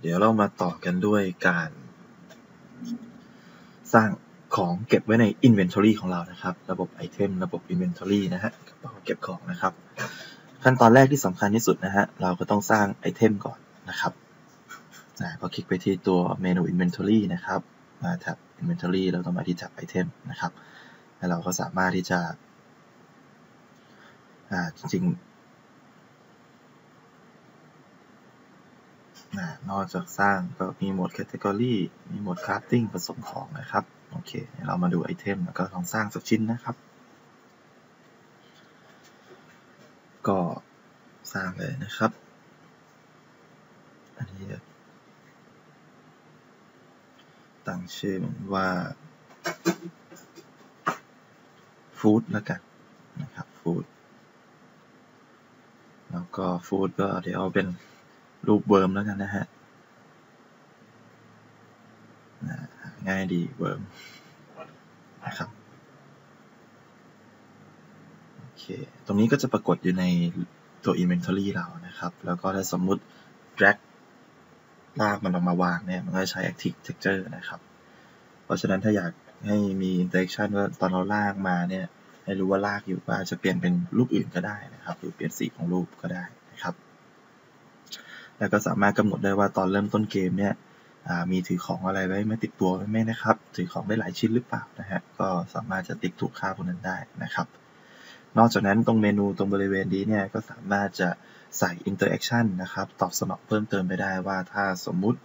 เดี๋ยวเรามาต่อกันด้วยการ สร้างของเก็บไว้ใน Inventory ของเรานะครับ ระบบไอเทมระบบ Inventory นะฮะกระเป๋าเก็บของนะครับ ขั้นตอนแรกที่สำคัญที่สุดนะฮะเราก็ต้องสร้างไอเทมก่อนนะครับนะก็คลิกไปที่ตัวเมนู Inventory นะครับมาแท็บ Inventory แล้วก็มาที่แท็บไอเทมนะครับ แล้วเราก็สามารถที่จะอ่าจริง นอกจากสร้างก็มีโหมด Category มีโหมด Crafting ผสมของนะครับ โอเค เรามาดูไอเทมแล้วก็ลองสร้างสักชิ้นนะครับ ก็สร้างเลยนะครับ อันนี้ตั้งชื่อมันว่า Food แล้วกันนะครับ Food แล้วก็ Food ก็เดี๋ยวเอาเป็น รูป worm แล้วกันนะฮะง่ายดี worm นะครับโอเคตรงนี้ก็จะปรากฏอยู่ในตัว Inventory เรานะครับ แล้วก็ถ้าสมมุติ drag ลากมันออกมาวางเนี่ย มันก็ใช้ active texture นะครับ เพราะฉะนั้นถ้าอยากให้มี interaction ว่าตอนเราลากมาเนี่ย ให้รู้ว่าลากอยู่ว่าจะเปลี่ยนเป็นรูปอื่นก็ได้นะครับ หรือเปลี่ยนสีของรูปก็ได้นะครับ แล้วก็สามารถกำหนดได้ว่าตอนเริ่มต้นเกมเนี่ยมีถือของอะไรไว้ไม่ติดตัวไหมนะครับ ถือของได้หลายชิ้นหรือเปล่านะฮะ ก็สามารถจะติ๊กถูกค่าพวกนั้นได้นะครับ นอกจากนั้นตรงเมนูตรงบริเวณนี้เนี่ยก็สามารถจะใส่ interaction นะครับ ตอบสนองเพิ่มเติมไปได้ว่าถ้าสมมุติ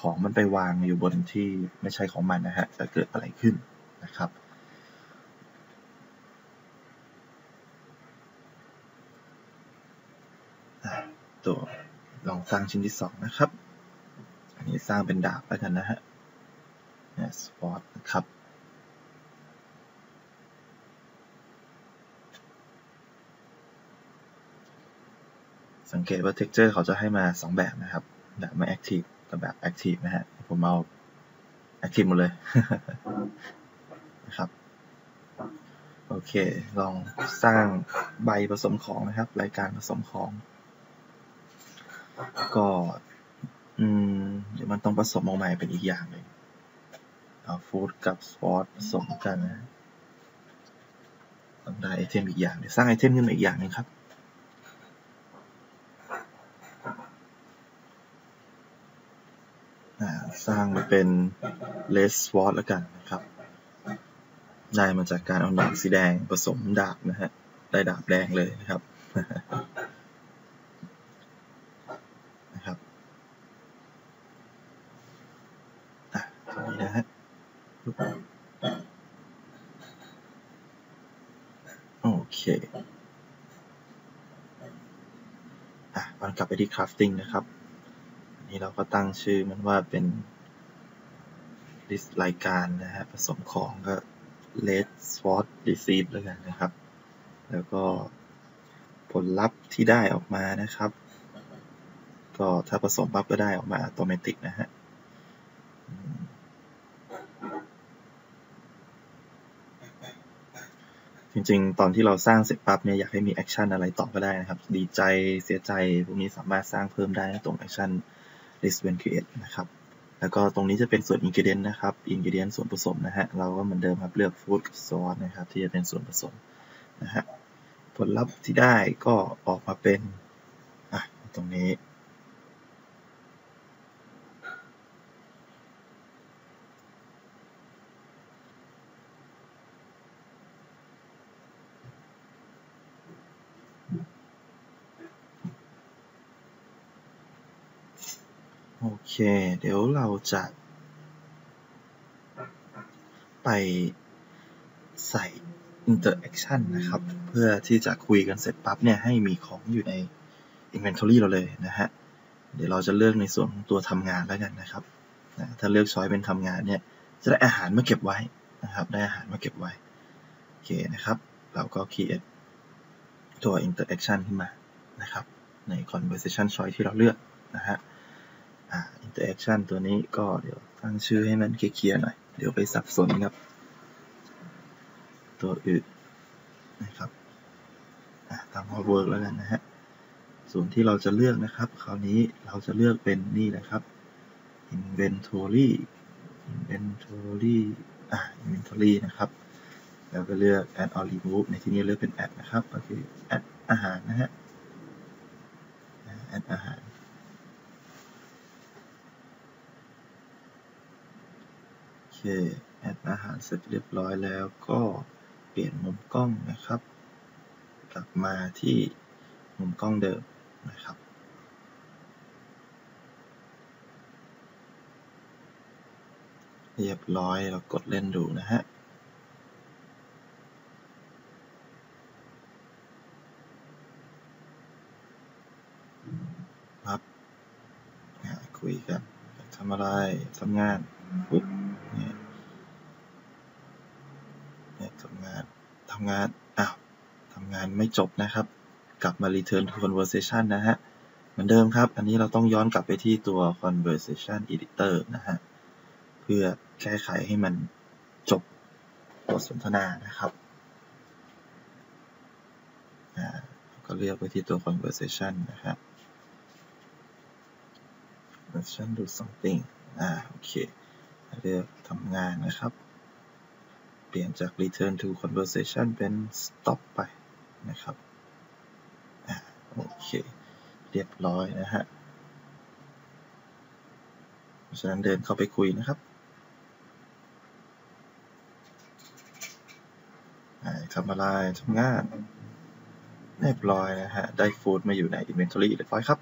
ของมันไปวางอยู่บนที่ไม่ใช่ของมันนะฮะ จะเกิดอะไรขึ้นนะครับตัว ลองสร้างชิ้นที่สองนะครับ อันนี้สร้างเป็นดาบแล้วกันนะฮะเนี่ยสปอร์ตนะครับ สังเกตว่า texture เขาจะให้มา 2 แบบนะครับ แบบไม่ active กับแบบ active นะฮะ ผมเอา active หมดเลยนะครับ โอเค ลองสร้างใบผสมของนะครับ รายการผสมของ ก็อืมเดี๋ยวมันต้องผสมออกมาเป็นอีกอย่างหนึ่งเอา food กับ sauce ผสมกันนะต้องได้ไอเทมอีกอย่างเดี๋ยวสร้างไอเทมขึ้นมาอีกอย่างนึงครับสร้างมาเป็นเลสสวอตแล้วกันนะครับ ได้มาจากการเอาหนังสีแดงผสมดาบนะฮะ ได้ดาบแดงเลยนะครับโอเคอะมันกลับไปที่ crafting นะครับ อันนี้เราก็ตั้งชื่อมันว่าเป็น list รายการนะฮะ ผสมของก็ let sword receive แล้วกันนะครับ แล้วก็ผลลัพธ์ที่ได้ออกมานะครับ ก็ถ้าผสมปั๊บก็ได้ออกมาอัตโนมัตินะฮะ จริงๆ ตอนที่เราสร้างเสร็จปั๊บเนี่ยอยากให้มี action อะไรต่อก็ได้นะครับ ดีใจเสียใจ พวกนี้สามารถสร้างเพิ่มได้ตรง action list when create นะครับ แล้วก็ตรงนี้จะเป็นส่วน ingredient นะครับ ingredient ส่วนผสมนะฮะ เราก็เหมือนเดิมครับเลือก food กับ sauce นะครับ ที่จะเป็นส่วนผสมนะฮะ ผลลัพธ์ที่ได้ก็ออกมาเป็น อะ ตรงนี้ โอเค เดี๋ยวเราจะไปใส่ interaction นะครับ เพื่อที่จะคุยกันเสร็จปั๊บเนี่ยให้มีของอยู่ใน inventory เราเลยนะฮะ เดี๋ยวเราจะเลือกในส่วนของตัวทำงานแล้วกันนะครับนะถ้าเลือกช้อยเป็นทำงานเนี่ย จะได้อาหารมาเก็บไว้นะครับ ได้อาหารมาเก็บไว้ โอเคนะครับ เราก็ create ตัว interaction ขึ้นมานะครับ ใน conversation choice ที่เราเลือกนะฮะ อ่า interaction ตัวนี้ก็เดี๋ยวตั้งชื่อให้มันเคลียร์หน่อย เดี๋ยวไปสับสนกับ ตัวอื่นนะครับอ่าตาม work แล้วกันนะฮะ ส่วนที่เราจะเลือกนะครับ คราวนี้เราจะเลือกเป็นนี่นะครับ inventory inventory อ่า inventory นะครับ แล้วก็เลือก add or remove ในที่นี้เลือกเป็น add นะครับ ก็คือ add อาหารนะฮะ add อาหาร โอ เค add อาหารเสร็จเรียบร้อยแล้วก็เปลี่ยนมุมกล้องนะครับ กลับมาที่มุมกล้องเดิมนะครับ เรียบร้อยเรากดเล่นดูนะฮะครับคุยกันทำอะไรทำงานปุ๊บเนี่ยเนี่ยทำงาน ทำงานอ้าวทำงานไม่จบนะครับ กลับมา return to conversation นะฮะ เหมือนเดิมครับ อันนี้เราต้องย้อนกลับไปที่ตัว conversation editor นะฮะ เพื่อแก้ไขให้มันจบบทสนทนานะครับอ่าก็เลือกไปที่ตัว conversation นะครับ conversation do something อ่า โอเค เลือกทำงานนะครับ ปลี่ยนจาก return to conversation เป็น stop ไปนะครับอ่าโอเค เรียบร้อยนะฮะเพราะฉะนั้นเดินเข้าไปคุยนะครับทำอะไรทำงาน เรียบร้อยนะฮะ ได้ฟูดมาอยู่ใน inventory เรียบร้อยครับ